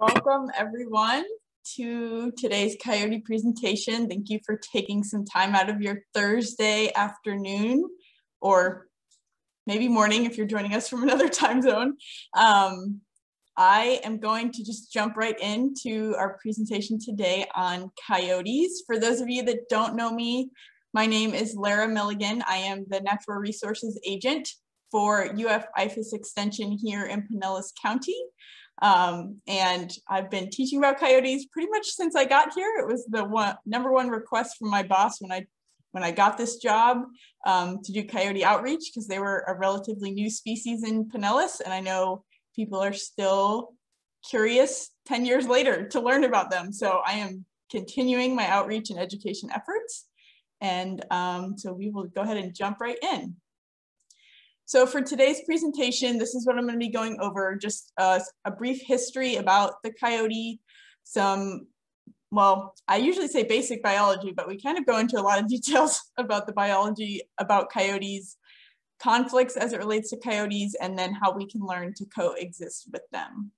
Welcome everyone to today's Coyote presentation. Thank you for taking some time out of your Thursday afternoon or maybe morning if you're joining us from another time zone. Um, I am going to just jump right into our presentation today on coyotes. For those of you that don't know me, my name is Lara Milligan. I am the Natural Resources Agent for UF IFAS Extension here in Pinellas County. Um, and I've been teaching about coyotes pretty much since I got here. It was the one, number one request from my boss when I when I got this job um, to do coyote outreach because they were a relatively new species in Pinellas. And I know people are still curious 10 years later to learn about them. So I am continuing my outreach and education efforts. And um, so we will go ahead and jump right in. So for today's presentation, this is what I'm going to be going over, just uh, a brief history about the coyote, some, well, I usually say basic biology, but we kind of go into a lot of details about the biology about coyotes, conflicts as it relates to coyotes, and then how we can learn to coexist with them.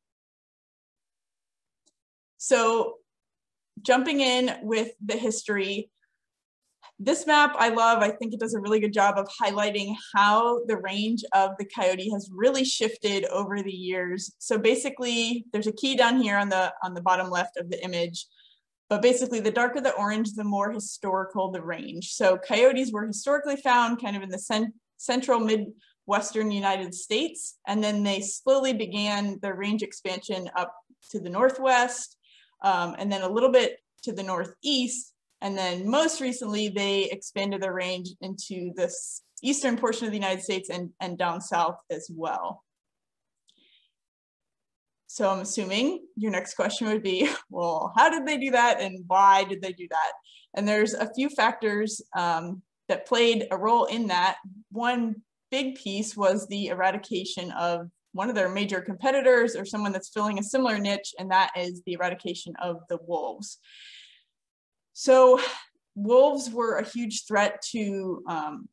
So jumping in with the history, this map I love. I think it does a really good job of highlighting how the range of the coyote has really shifted over the years. So basically there's a key down here on the, on the bottom left of the image. But basically the darker the orange, the more historical the range. So coyotes were historically found kind of in the cent central Midwestern United States. And then they slowly began their range expansion up to the Northwest um, and then a little bit to the Northeast and then most recently, they expanded their range into this eastern portion of the United States and, and down south as well. So I'm assuming your next question would be, well, how did they do that and why did they do that? And there's a few factors um, that played a role in that. One big piece was the eradication of one of their major competitors or someone that's filling a similar niche, and that is the eradication of the wolves. So wolves were a huge threat to um,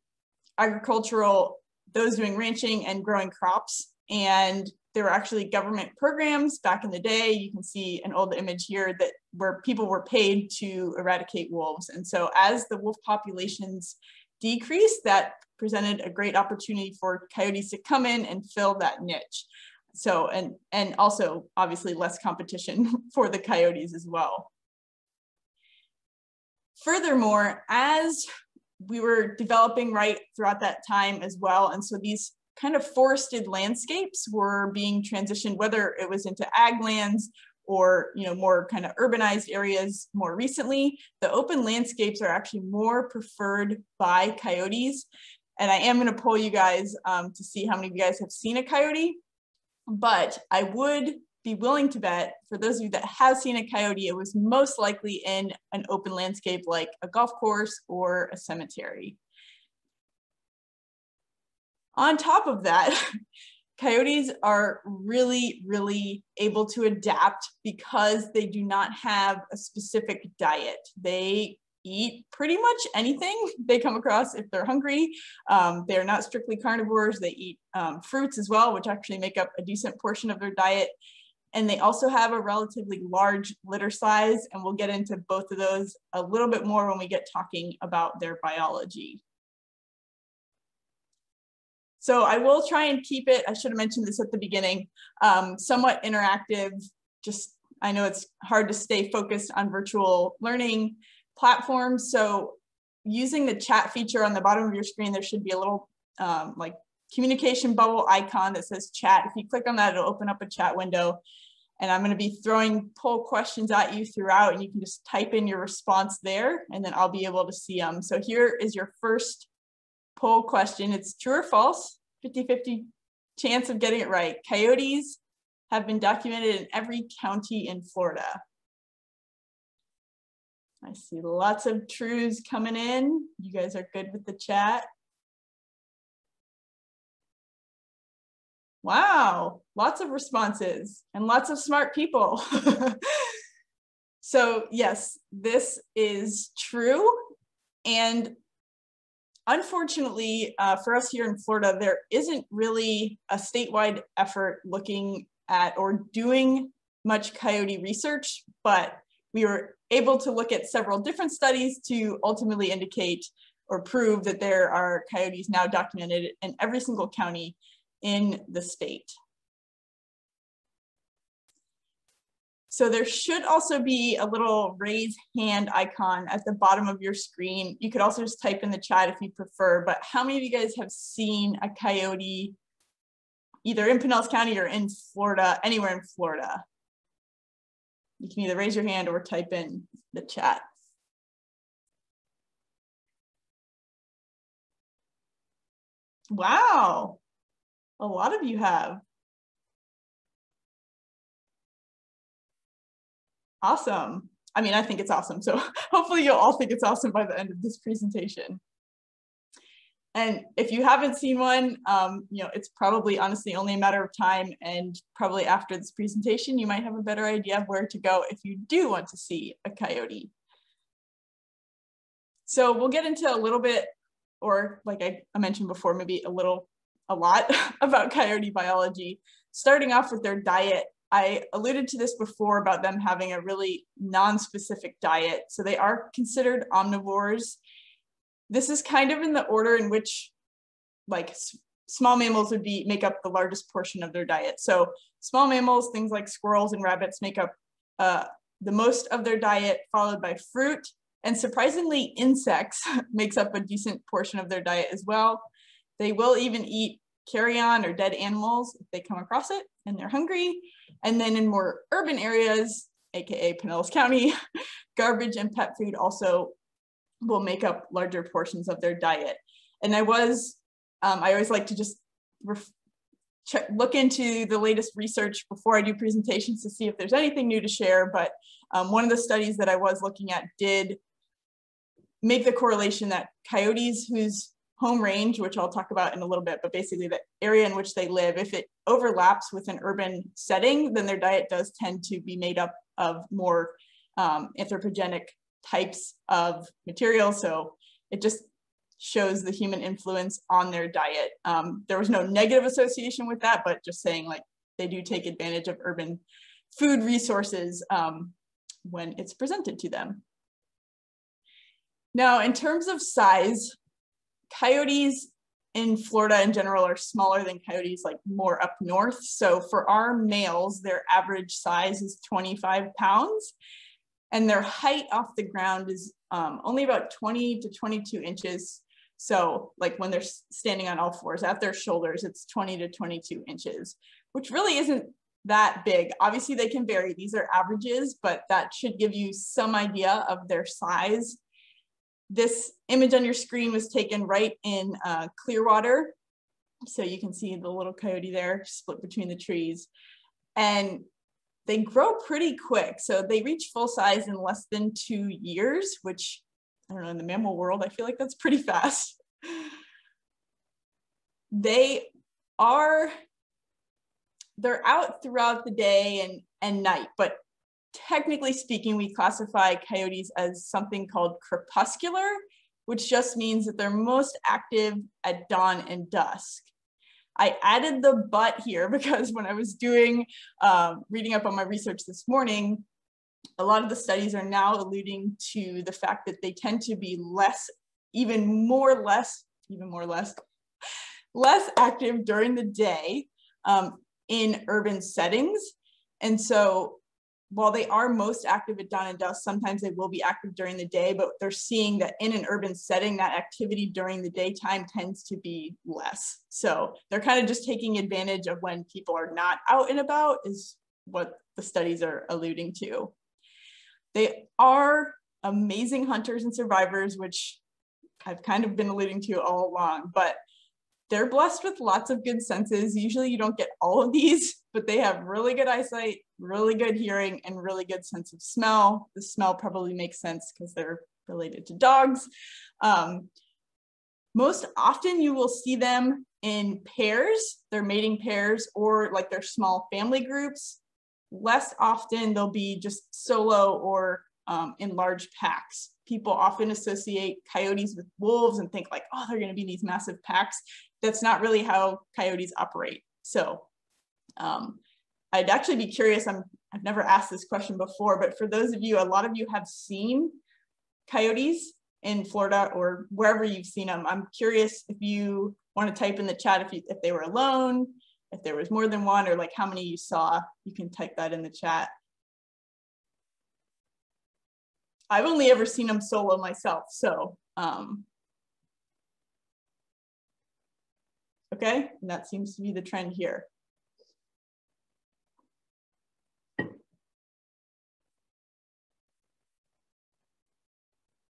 agricultural, those doing ranching and growing crops. And there were actually government programs back in the day. You can see an old image here that where people were paid to eradicate wolves. And so as the wolf populations decreased, that presented a great opportunity for coyotes to come in and fill that niche. So, and, and also obviously less competition for the coyotes as well. Furthermore, as we were developing right throughout that time as well, and so these kind of forested landscapes were being transitioned, whether it was into ag lands or you know more kind of urbanized areas more recently, the open landscapes are actually more preferred by coyotes. And I am going to poll you guys um, to see how many of you guys have seen a coyote. But I would be willing to bet for those of you that have seen a coyote, it was most likely in an open landscape like a golf course or a cemetery. On top of that, coyotes are really, really able to adapt because they do not have a specific diet. They eat pretty much anything they come across if they're hungry. Um, they're not strictly carnivores. They eat um, fruits as well, which actually make up a decent portion of their diet. And they also have a relatively large litter size, and we'll get into both of those a little bit more when we get talking about their biology. So I will try and keep it, I should have mentioned this at the beginning, um, somewhat interactive, just I know it's hard to stay focused on virtual learning platforms. So using the chat feature on the bottom of your screen, there should be a little um, like communication bubble icon that says chat. If you click on that, it'll open up a chat window. And I'm going to be throwing poll questions at you throughout, and you can just type in your response there, and then I'll be able to see them. So here is your first poll question. It's true or false, 50-50 chance of getting it right. Coyotes have been documented in every county in Florida. I see lots of trues coming in. You guys are good with the chat. Wow, lots of responses and lots of smart people. so yes, this is true. And unfortunately uh, for us here in Florida, there isn't really a statewide effort looking at or doing much coyote research, but we were able to look at several different studies to ultimately indicate or prove that there are coyotes now documented in every single county in the state. So there should also be a little raise hand icon at the bottom of your screen. You could also just type in the chat if you prefer, but how many of you guys have seen a coyote either in Pinellas County or in Florida, anywhere in Florida? You can either raise your hand or type in the chat. Wow, a lot of you have. Awesome. I mean, I think it's awesome. So hopefully you'll all think it's awesome by the end of this presentation. And if you haven't seen one, um, you know, it's probably honestly only a matter of time and probably after this presentation, you might have a better idea of where to go if you do want to see a coyote. So we'll get into a little bit, or like I, I mentioned before, maybe a little, a lot about coyote biology, starting off with their diet I alluded to this before about them having a really non-specific diet. So they are considered omnivores. This is kind of in the order in which like small mammals would be make up the largest portion of their diet. So small mammals, things like squirrels and rabbits make up uh, the most of their diet, followed by fruit. And surprisingly, insects makes up a decent portion of their diet as well. They will even eat carrion or dead animals if they come across it and they're hungry. And then in more urban areas, AKA Pinellas County, garbage and pet food also will make up larger portions of their diet. And I was, um, I always like to just check, look into the latest research before I do presentations to see if there's anything new to share. But um, one of the studies that I was looking at did make the correlation that coyotes whose home range, which I'll talk about in a little bit, but basically the area in which they live, if it overlaps with an urban setting, then their diet does tend to be made up of more um, anthropogenic types of material. So it just shows the human influence on their diet. Um, there was no negative association with that, but just saying like they do take advantage of urban food resources um, when it's presented to them. Now, in terms of size, coyotes in Florida in general are smaller than coyotes like more up north. So for our males, their average size is 25 pounds and their height off the ground is um, only about 20 to 22 inches. So like when they're standing on all fours at their shoulders, it's 20 to 22 inches, which really isn't that big. Obviously they can vary, these are averages, but that should give you some idea of their size this image on your screen was taken right in uh, Clearwater. So you can see the little coyote there split between the trees. And they grow pretty quick. So they reach full size in less than two years, which I don't know, in the mammal world, I feel like that's pretty fast. They are, they're out throughout the day and, and night, but technically speaking, we classify coyotes as something called crepuscular, which just means that they're most active at dawn and dusk. I added the but here because when I was doing, um, reading up on my research this morning, a lot of the studies are now alluding to the fact that they tend to be less, even more less, even more less, less active during the day um, in urban settings. And so while they are most active at dawn and dusk, sometimes they will be active during the day, but they're seeing that in an urban setting, that activity during the daytime tends to be less. So they're kind of just taking advantage of when people are not out and about is what the studies are alluding to. They are amazing hunters and survivors, which I've kind of been alluding to all along, but they're blessed with lots of good senses. Usually you don't get all of these, but they have really good eyesight, really good hearing, and really good sense of smell. The smell probably makes sense because they're related to dogs. Um, most often you will see them in pairs, their mating pairs, or like their small family groups. Less often they'll be just solo or um, in large packs. People often associate coyotes with wolves and think like, oh, they're gonna be in these massive packs that's not really how coyotes operate. So um, I'd actually be curious, I'm I've never asked this question before, but for those of you, a lot of you have seen coyotes in Florida or wherever you've seen them. I'm curious if you want to type in the chat if, you, if they were alone, if there was more than one, or like how many you saw, you can type that in the chat. I've only ever seen them solo myself, so um, okay, and that seems to be the trend here.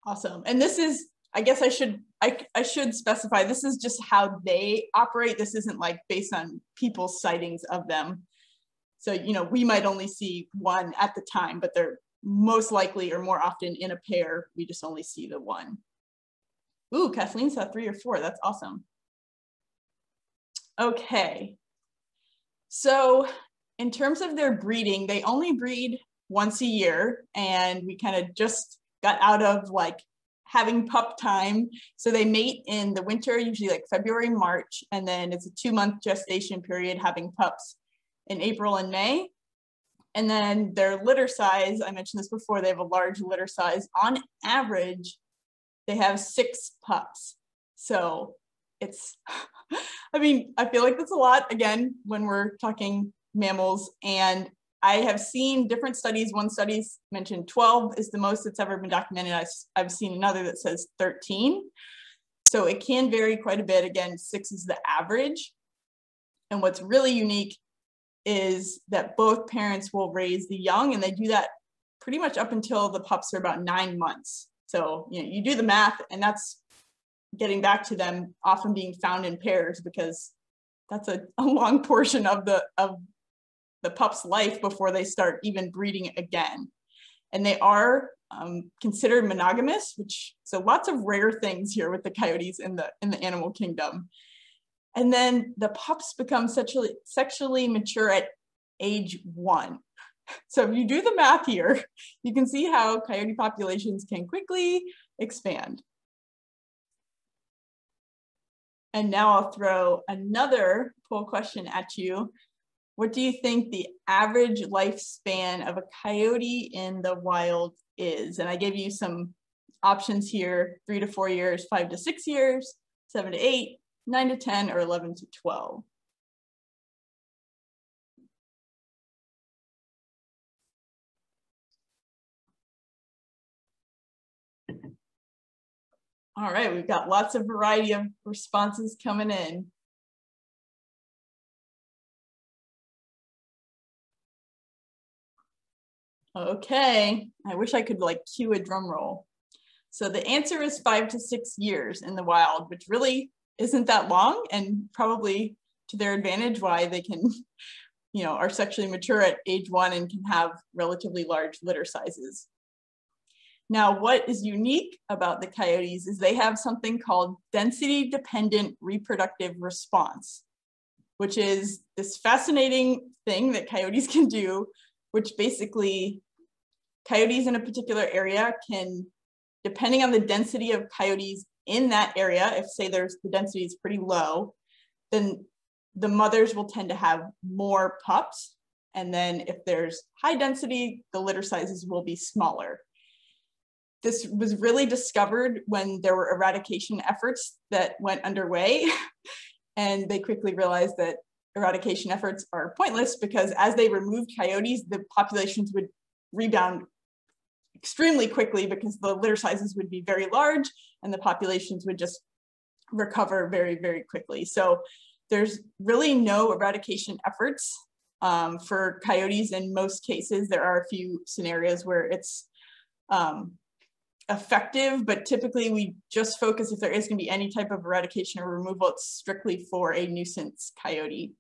Awesome. And this is, I guess I should, I, I should specify, this is just how they operate. This isn't like based on people's sightings of them. So, you know, we might only see one at the time, but they're most likely or more often in a pair. We just only see the one. Ooh, Kathleen saw three or four. That's awesome. Okay. So in terms of their breeding, they only breed once a year and we kind of just got out of like having pup time. So they mate in the winter, usually like February, March, and then it's a two month gestation period having pups in April and May. And then their litter size, I mentioned this before, they have a large litter size. On average, they have six pups. So it's, I mean, I feel like that's a lot again when we're talking mammals. And I have seen different studies. One study mentioned 12 is the most that's ever been documented. I, I've seen another that says 13. So it can vary quite a bit. Again, six is the average. And what's really unique is that both parents will raise the young and they do that pretty much up until the pups are about nine months. So you know, you do the math and that's getting back to them often being found in pairs because that's a, a long portion of the of the pup's life before they start even breeding again. And they are um, considered monogamous, which so lots of rare things here with the coyotes in the in the animal kingdom. And then the pups become sexually sexually mature at age one. So if you do the math here, you can see how coyote populations can quickly expand. And now I'll throw another poll question at you what do you think the average lifespan of a coyote in the wild is? And I gave you some options here, three to four years, five to six years, seven to eight, nine to 10, or 11 to 12. All right, we've got lots of variety of responses coming in. Okay, I wish I could like cue a drum roll. So the answer is five to six years in the wild, which really isn't that long and probably to their advantage why they can, you know, are sexually mature at age one and can have relatively large litter sizes. Now, what is unique about the coyotes is they have something called density dependent reproductive response, which is this fascinating thing that coyotes can do, which basically coyotes in a particular area can, depending on the density of coyotes in that area, if say there's the density is pretty low, then the mothers will tend to have more pups. And then if there's high density, the litter sizes will be smaller. This was really discovered when there were eradication efforts that went underway. and they quickly realized that eradication efforts are pointless because as they removed coyotes, the populations would rebound extremely quickly because the litter sizes would be very large and the populations would just recover very, very quickly. So there's really no eradication efforts um, for coyotes in most cases. There are a few scenarios where it's um, effective, but typically we just focus if there is gonna be any type of eradication or removal, it's strictly for a nuisance coyote.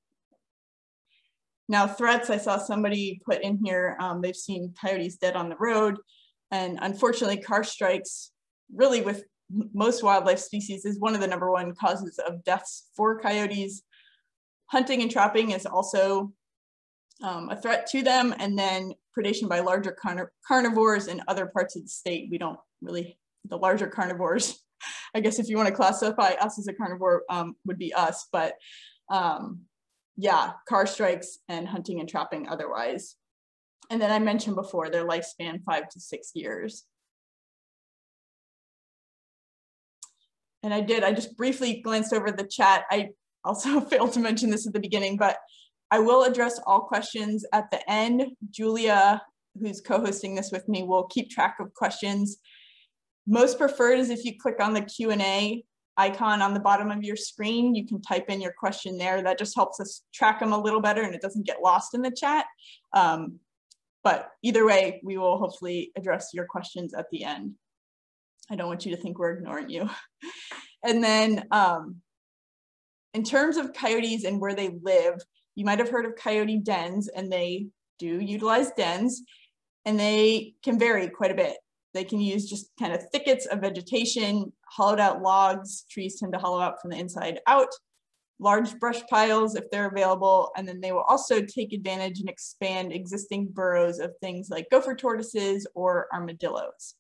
Now threats, I saw somebody put in here, um, they've seen coyotes dead on the road. And unfortunately, car strikes really with most wildlife species is one of the number one causes of deaths for coyotes. Hunting and trapping is also um, a threat to them. And then predation by larger carn carnivores in other parts of the state. We don't really, the larger carnivores, I guess if you want to classify us as a carnivore um, would be us, but um, yeah, car strikes and hunting and trapping otherwise. And then I mentioned before their lifespan five to six years. And I did, I just briefly glanced over the chat. I also failed to mention this at the beginning, but I will address all questions at the end. Julia, who's co-hosting this with me, will keep track of questions. Most preferred is if you click on the Q&A icon on the bottom of your screen, you can type in your question there. That just helps us track them a little better and it doesn't get lost in the chat. Um, but either way, we will hopefully address your questions at the end. I don't want you to think we're ignoring you. and then um, in terms of coyotes and where they live, you might have heard of coyote dens and they do utilize dens and they can vary quite a bit. They can use just kind of thickets of vegetation, hollowed out logs, trees tend to hollow out from the inside out, large brush piles if they're available, and then they will also take advantage and expand existing burrows of things like gopher tortoises or armadillos.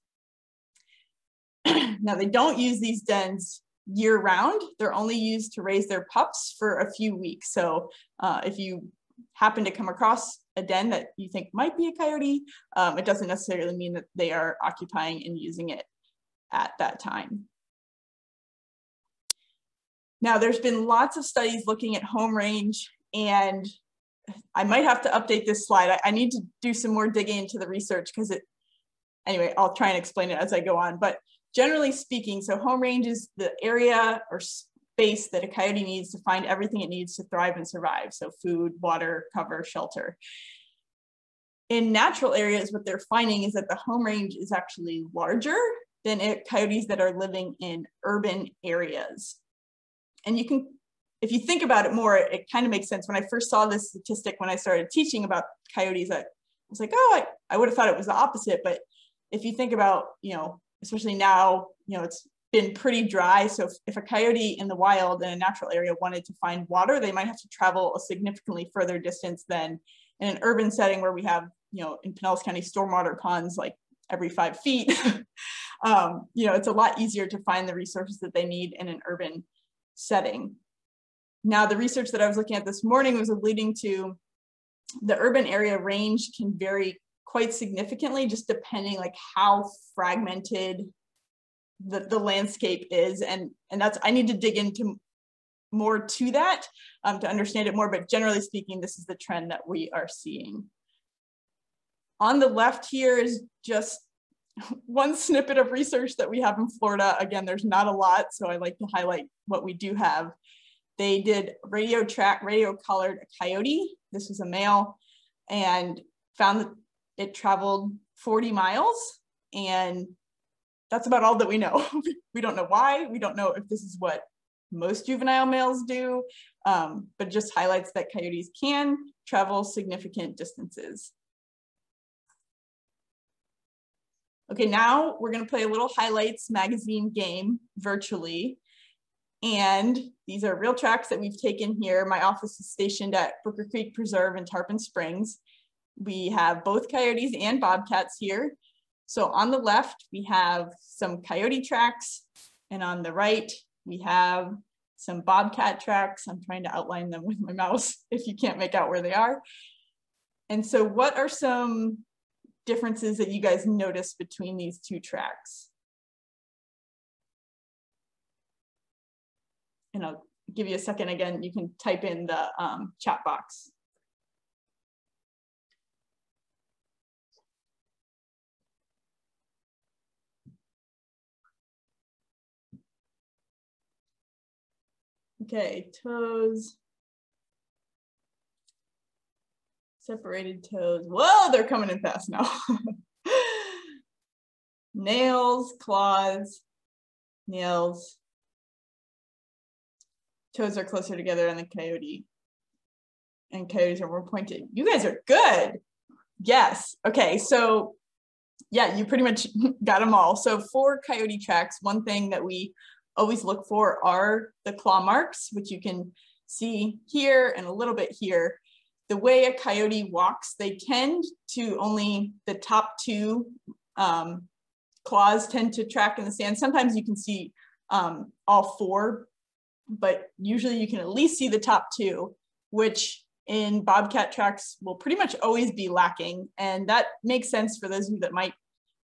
now they don't use these dens year round. They're only used to raise their pups for a few weeks. So uh, if you happen to come across a den that you think might be a coyote, um, it doesn't necessarily mean that they are occupying and using it at that time. Now, there's been lots of studies looking at home range, and I might have to update this slide. I, I need to do some more digging into the research because it, anyway, I'll try and explain it as I go on. But generally speaking, so home range is the area or space that a coyote needs to find everything it needs to thrive and survive. So food, water, cover, shelter. In natural areas, what they're finding is that the home range is actually larger than it, coyotes that are living in urban areas. And you can, if you think about it more, it, kind of makes sense. When I first saw this statistic, when I started teaching about coyotes, I was like, oh, I, I would have thought it was the opposite. But if you think about, you know, especially now, you know, it's been pretty dry. So if, if, a coyote in the wild in a natural area wanted to find water, they might have to travel a significantly further distance than in an urban setting where we have, you know, in Pinellas County stormwater ponds like every five feet. um, you know, it's a lot easier to find the resources that they need in an urban setting. Now, the research that I was looking at this morning was alluding to the urban area range can vary quite significantly, just depending like how fragmented the, the landscape is. And, and that's, I need to dig into more to that um, to understand it more, but generally speaking, this is the trend that we are seeing. On the left here is just one snippet of research that we have in Florida. Again, there's not a lot, so I like to highlight what we do have. They did radio track, radio collared a coyote. This was a male and found that it traveled 40 miles and that's about all that we know. we don't know why. We don't know if this is what most juvenile males do, um, but just highlights that coyotes can travel significant distances. Okay, now we're gonna play a little highlights magazine game virtually. And these are real tracks that we've taken here. My office is stationed at Brooker Creek Preserve in Tarpon Springs. We have both coyotes and bobcats here. So on the left, we have some coyote tracks, and on the right, we have some bobcat tracks. I'm trying to outline them with my mouse if you can't make out where they are. And so what are some differences that you guys notice between these two tracks? And I'll give you a second again, you can type in the um, chat box. Okay, toes. Separated toes. Whoa, they're coming in fast now. nails, claws, nails. Toes are closer together on the coyote. And coyotes are more pointed. You guys are good. Yes. Okay, so yeah, you pretty much got them all. So for coyote tracks, one thing that we always look for are the claw marks, which you can see here and a little bit here. The way a coyote walks, they tend to only the top two um, claws tend to track in the sand. Sometimes you can see um, all four, but usually you can at least see the top two, which in bobcat tracks will pretty much always be lacking. And that makes sense for those of you that might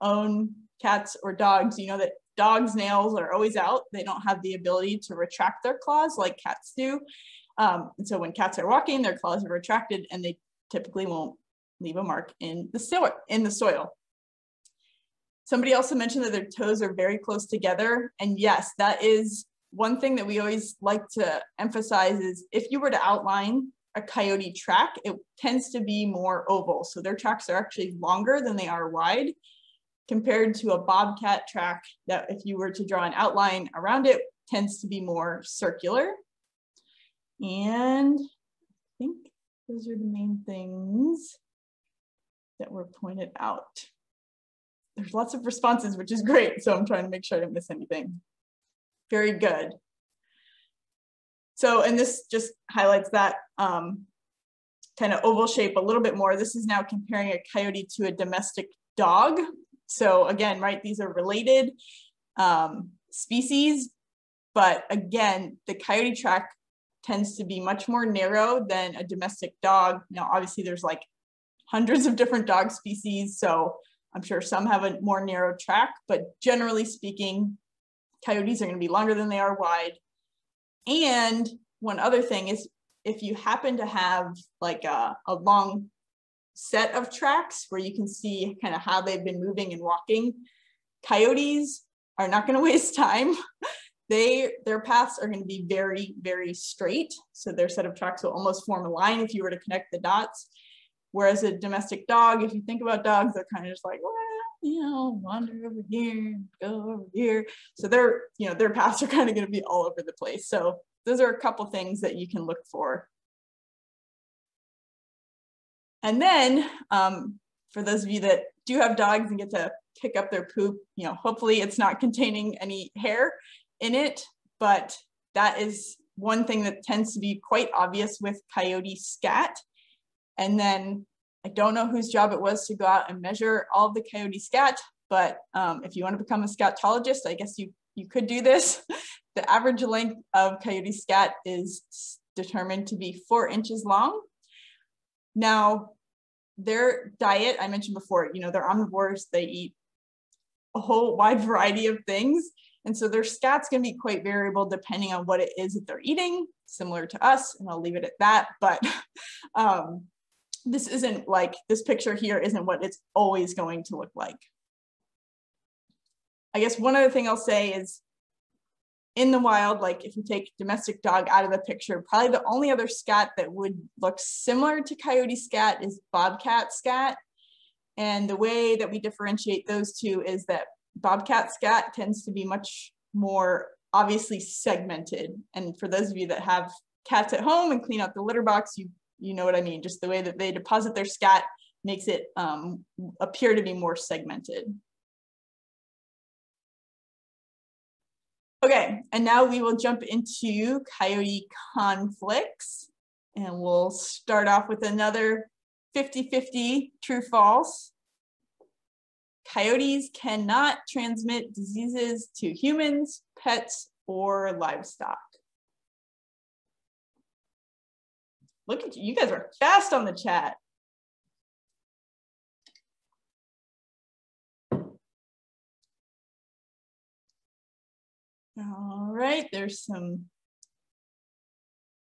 own cats or dogs. You know that dogs' nails are always out. They don't have the ability to retract their claws like cats do. Um, and so when cats are walking, their claws are retracted and they typically won't leave a mark in the. In the soil. Somebody also mentioned that their toes are very close together. And yes, that is one thing that we always like to emphasize is if you were to outline a coyote track, it tends to be more oval. So their tracks are actually longer than they are wide compared to a bobcat track that if you were to draw an outline around it tends to be more circular. And I think those are the main things that were pointed out. There's lots of responses, which is great. So I'm trying to make sure I don't miss anything. Very good. So, and this just highlights that um, kind of oval shape a little bit more. This is now comparing a coyote to a domestic dog. So again, right, these are related um, species, but again, the coyote track tends to be much more narrow than a domestic dog. Now, obviously there's like hundreds of different dog species, so I'm sure some have a more narrow track, but generally speaking, coyotes are gonna be longer than they are wide. And one other thing is if you happen to have like a, a long set of tracks where you can see kind of how they've been moving and walking, coyotes are not gonna waste time they their paths are going to be very very straight. So their set of tracks will almost form a line if you were to connect the dots. Whereas a domestic dog if you think about dogs they're kind of just like well you know wander over here go over here. So their you know their paths are kind of going to be all over the place. So those are a couple things that you can look for. And then um, for those of you that do have dogs and get to pick up their poop, you know, hopefully it's not containing any hair in it, but that is one thing that tends to be quite obvious with coyote scat. And then I don't know whose job it was to go out and measure all of the coyote scat, but um, if you want to become a scatologist, I guess you, you could do this. the average length of coyote scat is determined to be four inches long. Now, their diet, I mentioned before, you know, they're omnivores, they eat a whole wide variety of things. And so their scat's gonna be quite variable depending on what it is that they're eating, similar to us, and I'll leave it at that. But um, this isn't like, this picture here isn't what it's always going to look like. I guess one other thing I'll say is in the wild, like if you take domestic dog out of the picture, probably the only other scat that would look similar to coyote scat is bobcat scat. And the way that we differentiate those two is that bobcat scat tends to be much more obviously segmented. And for those of you that have cats at home and clean out the litter box, you you know what I mean. Just the way that they deposit their scat makes it um, appear to be more segmented. Okay, and now we will jump into coyote conflicts. And we'll start off with another 50-50 true false. Coyotes cannot transmit diseases to humans, pets, or livestock. Look at you, you guys are fast on the chat. All right, there's some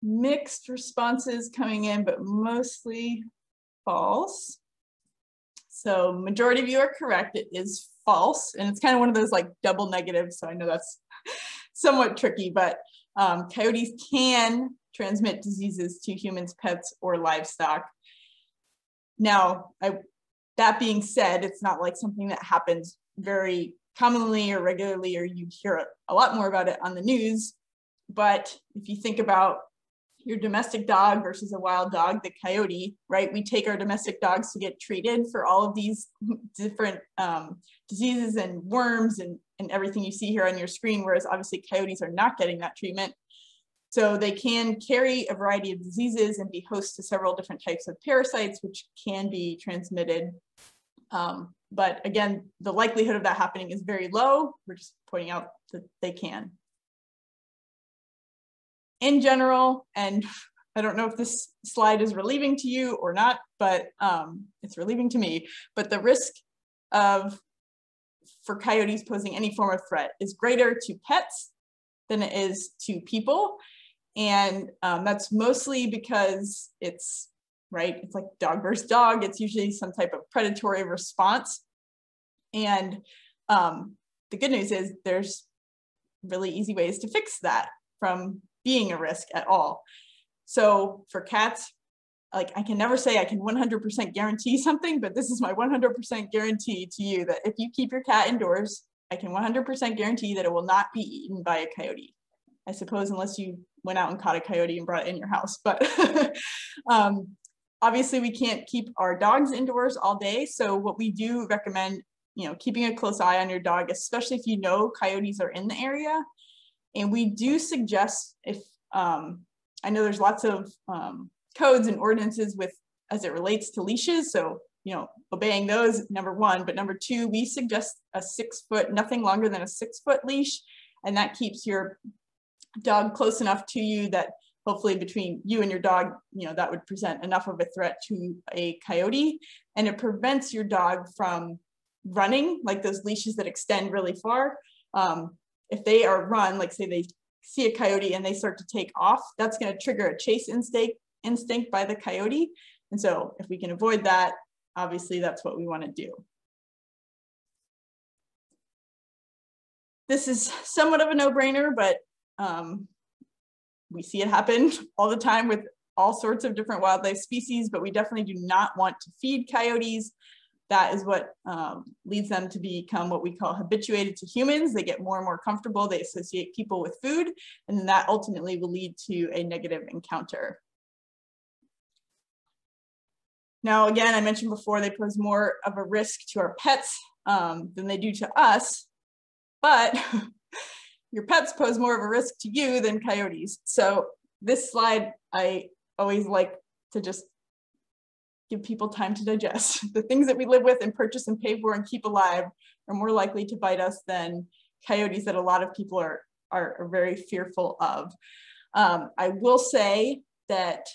mixed responses coming in, but mostly false. So majority of you are correct. It is false. And it's kind of one of those like double negatives. So I know that's somewhat tricky, but um, coyotes can transmit diseases to humans, pets, or livestock. Now, I, that being said, it's not like something that happens very commonly or regularly, or you hear a lot more about it on the news. But if you think about your domestic dog versus a wild dog, the coyote, right? We take our domestic dogs to get treated for all of these different um, diseases and worms and, and everything you see here on your screen, whereas obviously coyotes are not getting that treatment. So they can carry a variety of diseases and be host to several different types of parasites, which can be transmitted. Um, but again, the likelihood of that happening is very low. We're just pointing out that they can in general, and I don't know if this slide is relieving to you or not, but um, it's relieving to me. But the risk of for coyotes posing any form of threat is greater to pets than it is to people. And um, that's mostly because it's, right, it's like dog versus dog. It's usually some type of predatory response. And um, the good news is there's really easy ways to fix that from being a risk at all. So for cats, like I can never say I can 100% guarantee something, but this is my 100% guarantee to you that if you keep your cat indoors, I can 100% guarantee that it will not be eaten by a coyote. I suppose unless you went out and caught a coyote and brought it in your house, but um, obviously we can't keep our dogs indoors all day. So what we do recommend, you know, keeping a close eye on your dog, especially if you know coyotes are in the area. And we do suggest if, um, I know there's lots of um, codes and ordinances with as it relates to leashes. So, you know, obeying those, number one, but number two, we suggest a six foot, nothing longer than a six foot leash. And that keeps your dog close enough to you that hopefully between you and your dog, you know, that would present enough of a threat to a coyote. And it prevents your dog from running, like those leashes that extend really far. Um, if they are run, like say they see a coyote and they start to take off, that's going to trigger a chase instinct instinct by the coyote. And so if we can avoid that, obviously that's what we want to do. This is somewhat of a no-brainer, but um, we see it happen all the time with all sorts of different wildlife species, but we definitely do not want to feed coyotes. That is what um, leads them to become what we call habituated to humans. They get more and more comfortable. They associate people with food, and then that ultimately will lead to a negative encounter. Now, again, I mentioned before, they pose more of a risk to our pets um, than they do to us, but your pets pose more of a risk to you than coyotes. So this slide, I always like to just give people time to digest. The things that we live with and purchase and pay for and keep alive are more likely to bite us than coyotes that a lot of people are, are, are very fearful of. Um, I will say that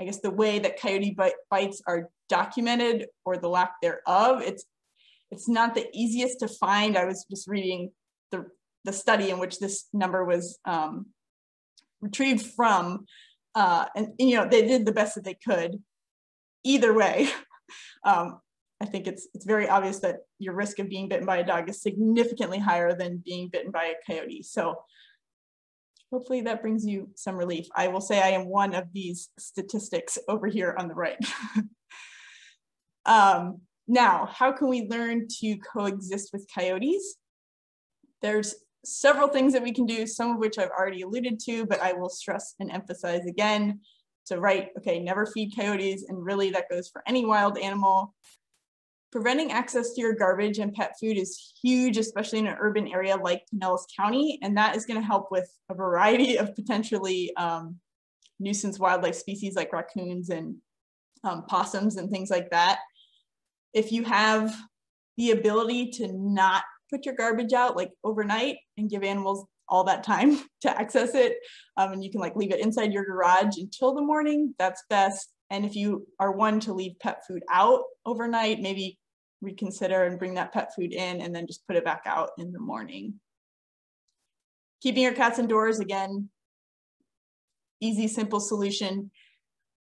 I guess the way that coyote bites are documented or the lack thereof, it's it's not the easiest to find. I was just reading the, the study in which this number was um, retrieved from, uh, and, and, you know they did the best that they could. Either way, um, I think it's it's very obvious that your risk of being bitten by a dog is significantly higher than being bitten by a coyote. So hopefully that brings you some relief. I will say I am one of these statistics over here on the right. um, now, how can we learn to coexist with coyotes? There's several things that we can do, some of which I've already alluded to, but I will stress and emphasize again. So right, okay, never feed coyotes, and really that goes for any wild animal preventing access to your garbage and pet food is huge, especially in an urban area like Pinellas County, and that is gonna help with a variety of potentially um, nuisance wildlife species like raccoons and um, possums and things like that. If you have the ability to not put your garbage out like overnight and give animals all that time to access it, um, and you can like leave it inside your garage until the morning, that's best. And if you are one to leave pet food out overnight, maybe reconsider and bring that pet food in and then just put it back out in the morning. Keeping your cats indoors, again, easy, simple solution.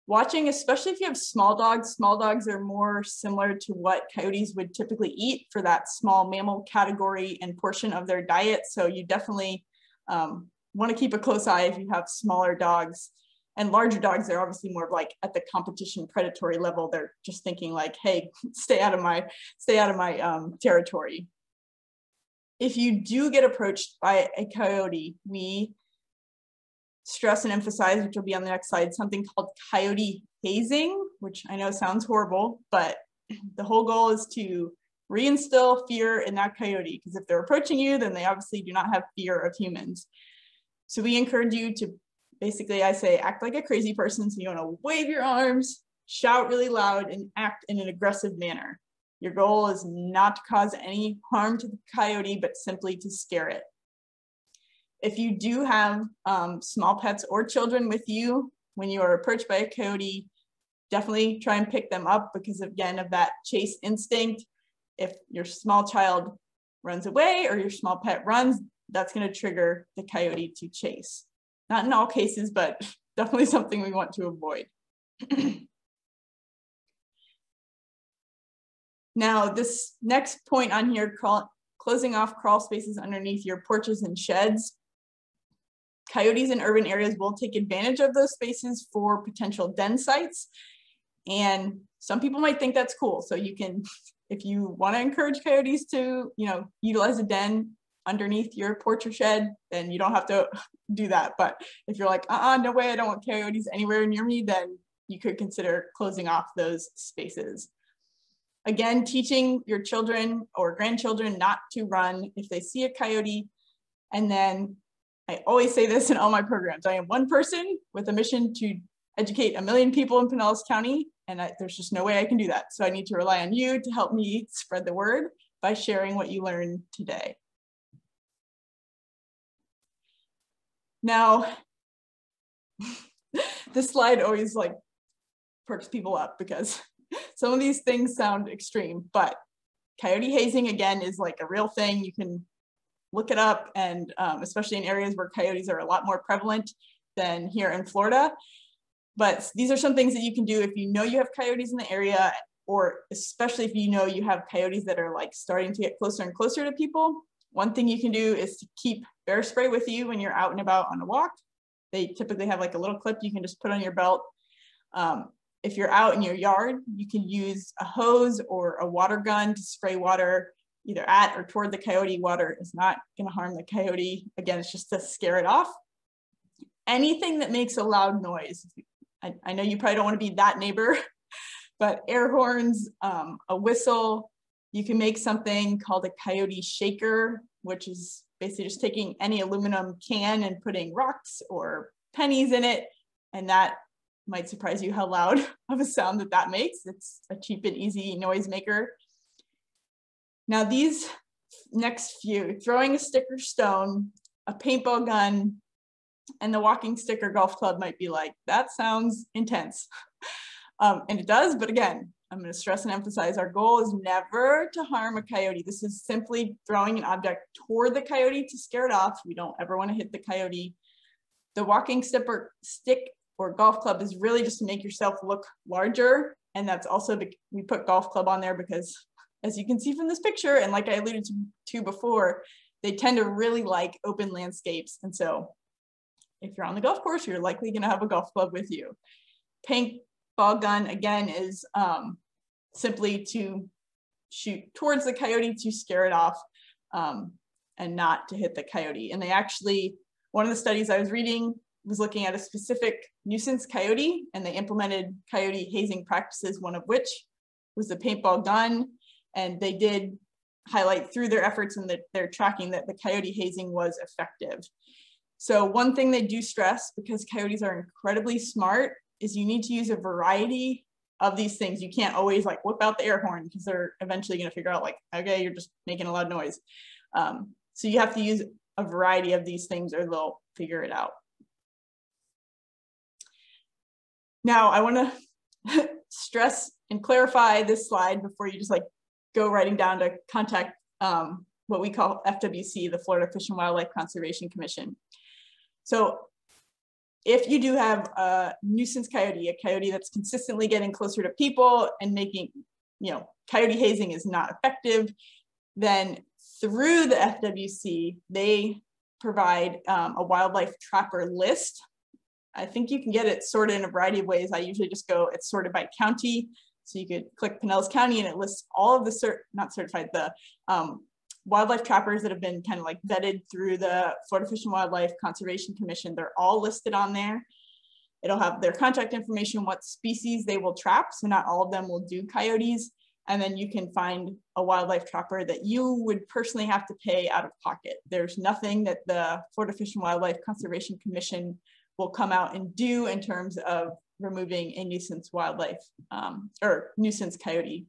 Watching, especially if you have small dogs, small dogs are more similar to what coyotes would typically eat for that small mammal category and portion of their diet. So you definitely um, want to keep a close eye if you have smaller dogs. And larger dogs are obviously more like at the competition predatory level. They're just thinking like hey stay out of my stay out of my um, territory. If you do get approached by a coyote we stress and emphasize which will be on the next slide something called coyote hazing which i know sounds horrible but the whole goal is to reinstill fear in that coyote because if they're approaching you then they obviously do not have fear of humans so we encourage you to basically I say act like a crazy person. So you want to wave your arms, shout really loud, and act in an aggressive manner. Your goal is not to cause any harm to the coyote, but simply to scare it. If you do have um, small pets or children with you, when you are approached by a coyote, definitely try and pick them up because again of that chase instinct. If your small child runs away or your small pet runs, that's going to trigger the coyote to chase. Not in all cases, but definitely something we want to avoid. now, this next point on here, crawl, closing off crawl spaces underneath your porches and sheds. Coyotes in urban areas will take advantage of those spaces for potential den sites. And some people might think that's cool. So you can, if you want to encourage coyotes to, you know, utilize a den underneath your porch or shed, then you don't have to do that. But if you're like, uh-uh, no way, I don't want coyotes anywhere near me, then you could consider closing off those spaces. Again, teaching your children or grandchildren not to run if they see a coyote. And then I always say this in all my programs, I am one person with a mission to educate a million people in Pinellas County, and I, there's just no way I can do that. So I need to rely on you to help me spread the word by sharing what you learned today. Now, this slide always like perks people up because some of these things sound extreme, but coyote hazing again is like a real thing. You can look it up and um, especially in areas where coyotes are a lot more prevalent than here in Florida. But these are some things that you can do if you know you have coyotes in the area or especially if you know you have coyotes that are like starting to get closer and closer to people. One thing you can do is to keep bear spray with you when you're out and about on a walk. They typically have like a little clip you can just put on your belt. Um, if you're out in your yard, you can use a hose or a water gun to spray water either at or toward the coyote. Water is not going to harm the coyote. Again, it's just to scare it off. Anything that makes a loud noise. I, I know you probably don't want to be that neighbor, but air horns, um, a whistle, you can make something called a coyote shaker, which is basically just taking any aluminum can and putting rocks or pennies in it. And that might surprise you how loud of a sound that that makes. It's a cheap and easy noise maker. Now these next few, throwing a stick or stone, a paintball gun, and the walking stick or golf club might be like, that sounds intense. Um, and it does, but again, I'm going to stress and emphasize our goal is never to harm a coyote. This is simply throwing an object toward the coyote to scare it off. We don't ever want to hit the coyote. The walking stick or, stick or golf club is really just to make yourself look larger. And that's also, we put golf club on there because as you can see from this picture, and like I alluded to, to before, they tend to really like open landscapes. And so if you're on the golf course, you're likely gonna have a golf club with you. Paintball gun, again, is um, simply to shoot towards the coyote to scare it off um, and not to hit the coyote. And they actually, one of the studies I was reading was looking at a specific nuisance coyote and they implemented coyote hazing practices, one of which was the paintball gun. And they did highlight through their efforts and the, their tracking that the coyote hazing was effective. So one thing they do stress, because coyotes are incredibly smart, is you need to use a variety of these things. You can't always like whip out the air horn because they're eventually going to figure out like, okay, you're just making a loud noise. Um, so you have to use a variety of these things or they'll figure it out. Now I want to stress and clarify this slide before you just like go writing down to contact um, what we call FWC, the Florida Fish and Wildlife Conservation Commission. So if you do have a nuisance coyote, a coyote that's consistently getting closer to people and making, you know, coyote hazing is not effective, then through the FWC, they provide um, a wildlife trapper list. I think you can get it sorted in a variety of ways. I usually just go, it's sorted by county. So you could click Pinellas County and it lists all of the, cert not certified, the um, wildlife trappers that have been kind of like vetted through the Florida Fish and Wildlife Conservation Commission. They're all listed on there. It'll have their contact information, what species they will trap. So not all of them will do coyotes. And then you can find a wildlife trapper that you would personally have to pay out of pocket. There's nothing that the Florida Fish and Wildlife Conservation Commission will come out and do in terms of removing a nuisance wildlife um, or nuisance coyote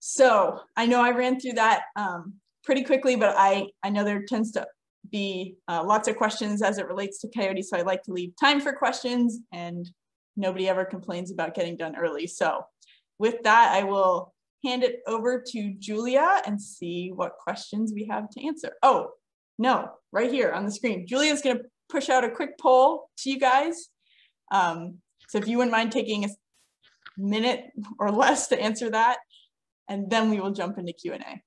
So I know I ran through that um, pretty quickly, but I, I know there tends to be uh, lots of questions as it relates to coyotes. So I like to leave time for questions and nobody ever complains about getting done early. So with that, I will hand it over to Julia and see what questions we have to answer. Oh, no, right here on the screen. Julia's gonna push out a quick poll to you guys. Um, so if you wouldn't mind taking a minute or less to answer that, and then we will jump into Q&A.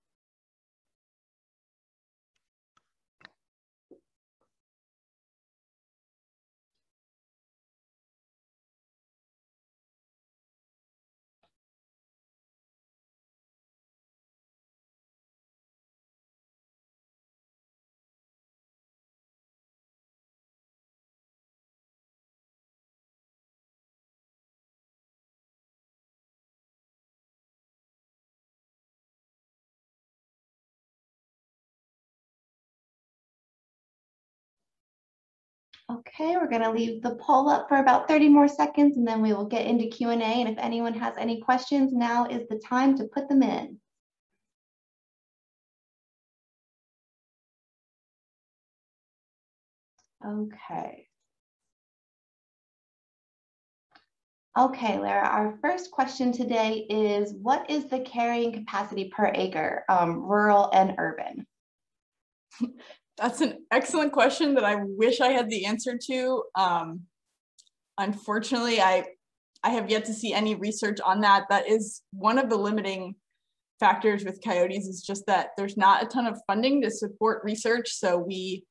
Okay, we're gonna leave the poll up for about 30 more seconds and then we will get into Q&A. And if anyone has any questions, now is the time to put them in. Okay. Okay, Lara, our first question today is what is the carrying capacity per acre, um, rural and urban? That's an excellent question that I wish I had the answer to. Um, unfortunately, I I have yet to see any research on that. That is one of the limiting factors with coyotes is just that there's not a ton of funding to support research. So we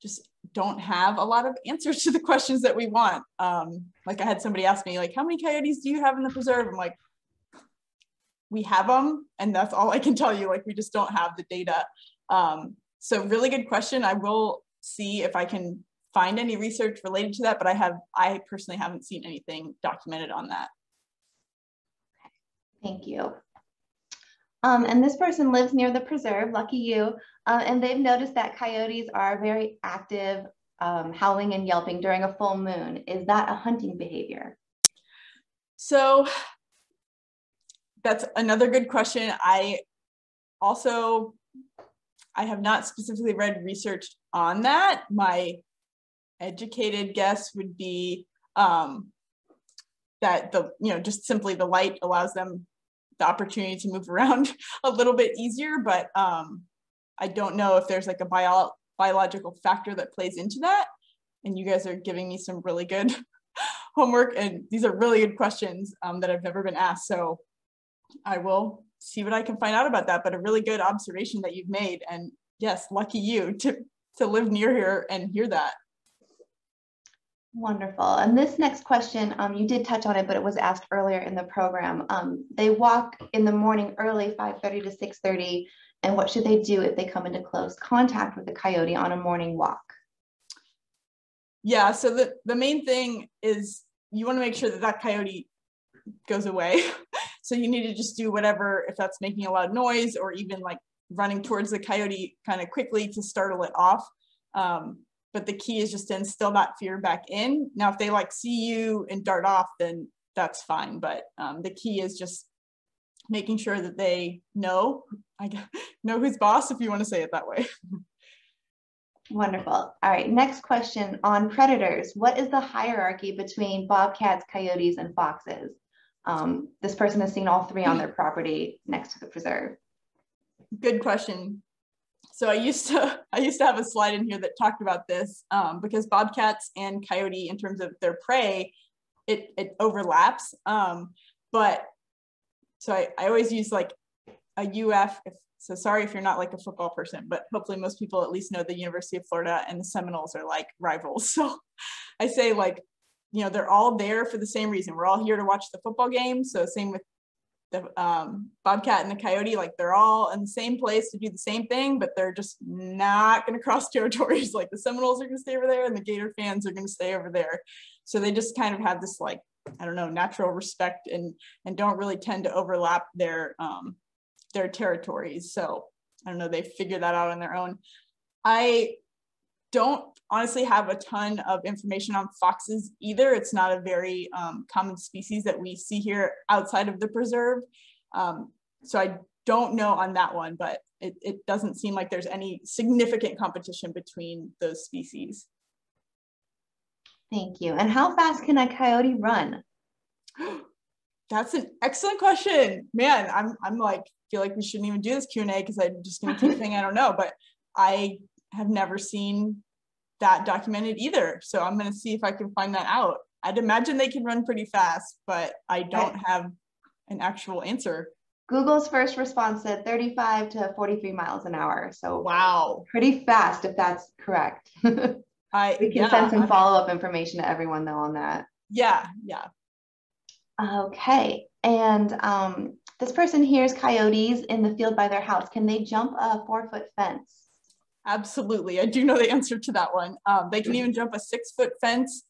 just don't have a lot of answers to the questions that we want. Um, like I had somebody ask me like, how many coyotes do you have in the preserve? I'm like, we have them and that's all I can tell you. Like we just don't have the data. Um, so really good question. I will see if I can find any research related to that, but I have, I personally haven't seen anything documented on that. Thank you. Um, and this person lives near the preserve, lucky you, uh, and they've noticed that coyotes are very active, um, howling and yelping during a full moon. Is that a hunting behavior? So that's another good question. I also I have not specifically read research on that. My educated guess would be um, that the, you know, just simply the light allows them the opportunity to move around a little bit easier, but um, I don't know if there's like a bio biological factor that plays into that. And you guys are giving me some really good homework and these are really good questions um, that I've never been asked. So I will see what I can find out about that. But a really good observation that you've made. And yes, lucky you to, to live near here and hear that. Wonderful. And this next question, um, you did touch on it, but it was asked earlier in the program. Um, they walk in the morning early, 5.30 to 6.30. And what should they do if they come into close contact with a coyote on a morning walk? Yeah, so the, the main thing is you want to make sure that that coyote goes away. so you need to just do whatever, if that's making a loud noise or even like running towards the coyote kind of quickly to startle it off. Um, but the key is just to instill that fear back in. Now, if they like see you and dart off, then that's fine. But um, the key is just making sure that they know, I know who's boss, if you want to say it that way. Wonderful. All right, next question on predators. What is the hierarchy between bobcats, coyotes, and foxes? Um, this person has seen all three on their property next to the preserve. Good question. So I used to I used to have a slide in here that talked about this um, because bobcats and coyote, in terms of their prey, it it overlaps. Um, but so I, I always use like a UF. If, so sorry if you're not like a football person, but hopefully most people at least know the University of Florida and the Seminoles are like rivals. So I say like you know, they're all there for the same reason. We're all here to watch the football game. So same with the um, Bobcat and the Coyote, like they're all in the same place to do the same thing, but they're just not going to cross territories. Like the Seminoles are going to stay over there and the Gator fans are going to stay over there. So they just kind of have this like, I don't know, natural respect and, and don't really tend to overlap their, um, their territories. So I don't know, they figure that out on their own. I don't honestly have a ton of information on foxes either. It's not a very um, common species that we see here outside of the preserve. Um, so I don't know on that one, but it, it doesn't seem like there's any significant competition between those species. Thank you. And how fast can a coyote run? That's an excellent question. Man, I'm I'm like feel like we shouldn't even do this Q&A because I'm just gonna keep saying I don't know, but I have never seen that documented either. So I'm gonna see if I can find that out. I'd imagine they can run pretty fast, but I don't have an actual answer. Google's first response said 35 to 43 miles an hour. So wow, pretty fast if that's correct. I we can yeah, send some follow-up information to everyone though on that. Yeah, yeah. Okay. And um, this person hears coyotes in the field by their house. Can they jump a four foot fence? Absolutely. I do know the answer to that one. Um, they can even jump a six foot fence.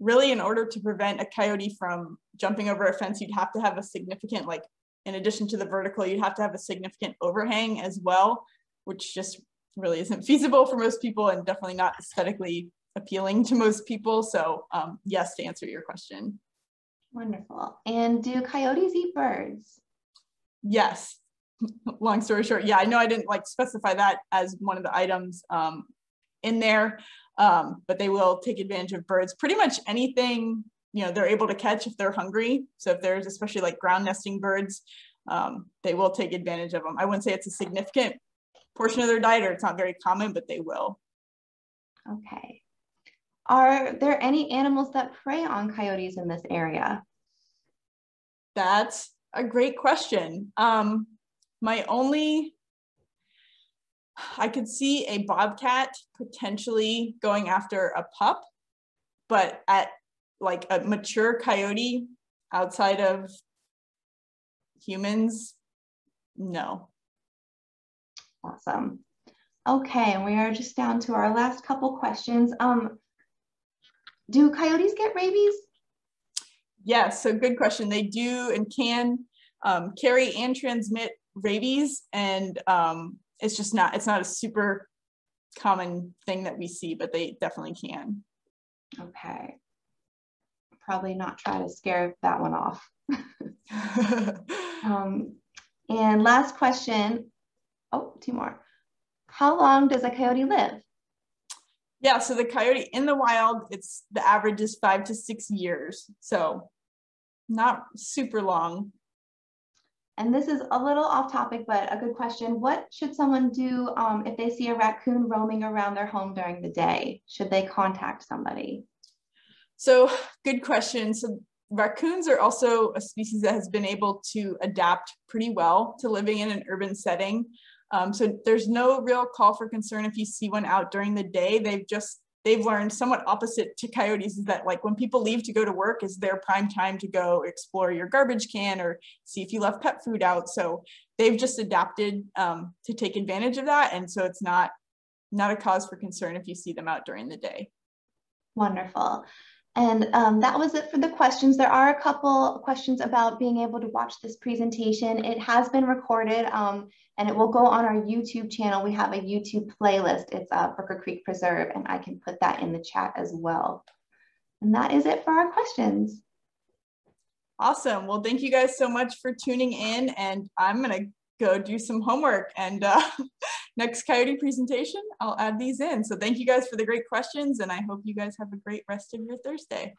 Really, in order to prevent a coyote from jumping over a fence, you'd have to have a significant, like, in addition to the vertical, you'd have to have a significant overhang as well, which just really isn't feasible for most people and definitely not aesthetically appealing to most people. So, um, yes, to answer your question. Wonderful. And do coyotes eat birds? Yes. Long story short, yeah, I know I didn't like specify that as one of the items um, in there, um, but they will take advantage of birds. Pretty much anything you know they're able to catch if they're hungry. So if there's especially like ground nesting birds, um, they will take advantage of them. I wouldn't say it's a significant portion of their diet or it's not very common, but they will. Okay. Are there any animals that prey on coyotes in this area? That's a great question. Um, my only, I could see a bobcat potentially going after a pup, but at like a mature coyote outside of humans, no. Awesome. Okay, and we are just down to our last couple questions. Um, do coyotes get rabies? Yes, so good question. They do and can um, carry and transmit rabies, and um, it's just not it's not a super common thing that we see, but they definitely can. Okay. Probably not try to scare that one off. um, and last question. Oh, two more. How long does a coyote live? Yeah, so the coyote in the wild, it's the average is five to six years. So not super long. And this is a little off topic, but a good question. What should someone do um, if they see a raccoon roaming around their home during the day? Should they contact somebody? So good question. So raccoons are also a species that has been able to adapt pretty well to living in an urban setting. Um, so there's no real call for concern if you see one out during the day. They've just they've learned somewhat opposite to coyotes is that like when people leave to go to work is their prime time to go explore your garbage can or see if you left pet food out. So they've just adapted um, to take advantage of that, and so it's not not a cause for concern if you see them out during the day. Wonderful. And um, that was it for the questions. There are a couple questions about being able to watch this presentation. It has been recorded um, and it will go on our YouTube channel. We have a YouTube playlist. It's uh, Brooker Creek Preserve and I can put that in the chat as well. And that is it for our questions. Awesome. Well, thank you guys so much for tuning in and I'm gonna go do some homework and uh, next coyote presentation, I'll add these in. So thank you guys for the great questions and I hope you guys have a great rest of your Thursday.